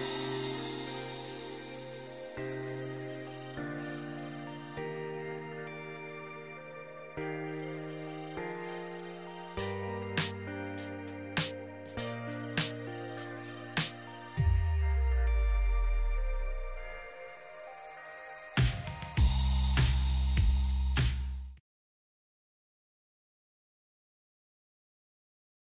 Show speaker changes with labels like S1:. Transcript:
S1: you